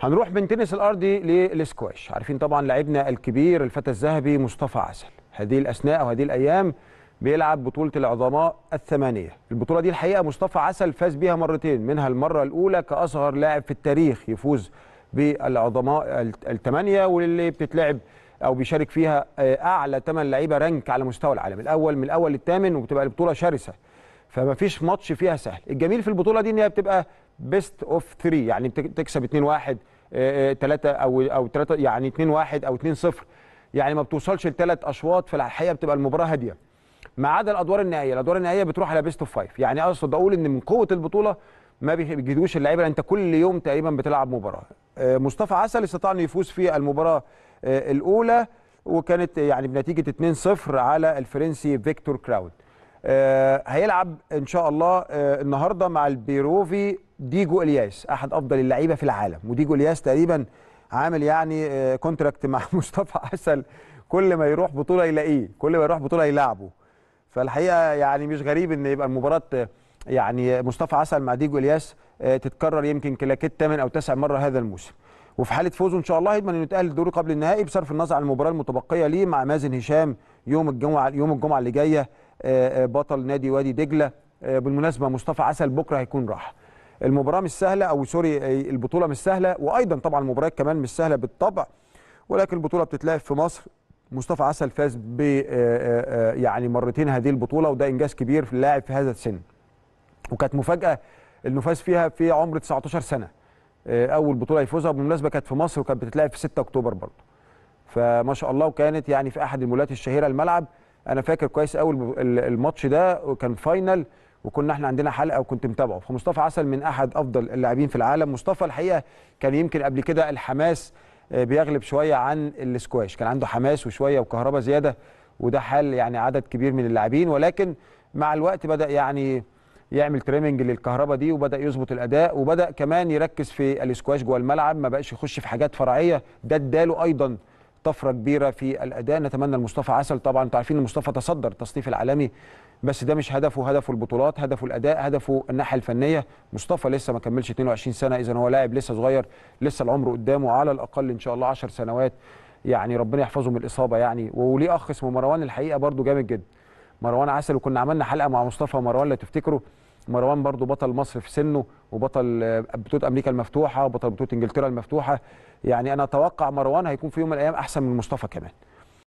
هنروح من تنس الارضي للسكواش. عارفين طبعا لاعبنا الكبير الفتى الذهبي مصطفى عسل. هذه الأثناء وهذه الأيام بيلعب بطولة العظماء الثمانية. البطولة دي الحقيقة مصطفى عسل فاز بيها مرتين منها المرة الأولى كأصغر لاعب في التاريخ يفوز بالعظماء الثمانية واللي بتتلعب أو بيشارك فيها أعلى ثمان لعيبة rank على مستوى العالم. الأول من الأول للثامن وبتبقى البطولة شرسة. فما فيش ماتش فيها سهل. الجميل في البطولة دي إن هي بتبقى best of 3 يعني تكسب 2 1 3 أو أو 3 يعني 2 1 أو 2 0 يعني ما بتوصلش لثلاث أشواط فالحقيقة بتبقى المباراة هادية. ما عدا الأدوار النهائية الأدوار النهائية بتروح على best of 5 يعني أقصد أقول إن من قوة البطولة ما بيجهدوش اللعيبة أنت كل يوم تقريبا بتلعب مباراة. مصطفى عسل استطاع إنه يفوز في المباراة الأولى وكانت يعني بنتيجة 2-0 على الفرنسي فيكتور كراون. آه هيلعب إن شاء الله آه النهارده مع البيروفي ديجو إلياس أحد أفضل اللعيبة في العالم. وديجو إلياس تقريبا عامل يعني آه contract مع مصطفى عسل كل ما يروح بطولة يلاقيه كل ما يروح بطولة يلعبه. فالحقيقة يعني مش غريب إن يبقى المباراة يعني مصطفى عسل مع ديجو إلياس تتكرر يمكن كلاكيت 8 أو 9 مرة هذا الموسم. وفي حالة فوزه إن شاء الله يضمن إنه يتأهل للدور قبل النهائي بصرف النظر عن المباراة المتبقية ليه مع مازن هشام يوم الجمعة يوم الجمعة اللي جاية. بطل نادي وادي دجلة. بالمناسبة مصطفى عسل بكرة هيكون راح. المباراة مش سهلة أو سوري البطولة مش سهلة وأيضا طبعا المباريات كمان مش سهلة بالطبع ولكن البطولة بتتلعب في مصر. مصطفى عسل فاز ب يعني مرتين هذه البطولة وده إنجاز كبير في اللاعب في هذا السن. وكانت مفاجأة إنه فاز فيها في عمر 19 سنة. أول بطولة يفوزها بالمناسبة كانت في مصر وكانت بتتلعب في 6 أكتوبر برضه. فما شاء الله وكانت يعني في أحد المولات الشهيرة الملعب. أنا فاكر كويس قوي الماتش ده كان final وكنا إحنا عندنا حلقة وكنت متابعه. فمصطفى عسل من أحد أفضل اللاعبين في العالم. مصطفى الحقيقة كان يمكن قبل كده الحماس بيغلب شوية عن السكواش. كان عنده حماس وشوية وكهرباء زيادة وده حال يعني عدد كبير من اللاعبين. ولكن مع الوقت بدأ يعني يعمل trimming للكهرباء دي وبدأ يظبط الأداء وبدأ كمان يركز في الاسكواش جوه الملعب. ما بقاش يخش في حاجات فرعية. ده اداله أيضا طفرة كبيرة في الأداء. نتمنى لمصطفى عسل. طبعا أنتوا عارفين إن مصطفى تصدر التصنيف العالمي بس ده مش هدفه. هدفه البطولات هدفه الأداء هدفه الناحية الفنية. مصطفى لسه ما كملش 22 سنة. اذا هو لاعب لسه صغير لسه العمر قدامه على الأقل إن شاء الله 10 سنوات. يعني ربنا يحفظه من الإصابة يعني. وليه أخ اسمه مروان الحقيقة برده جامد جدا. مروان عسل وكنا عملنا حلقة مع مصطفى ومروان لو تفتكروا. مروان برضو بطل مصر في سنه وبطل بطولة أمريكا المفتوحة وبطل بطولة إنجلترا المفتوحة. يعني أنا أتوقع مروان هيكون في يوم من الأيام أحسن من مصطفى كمان.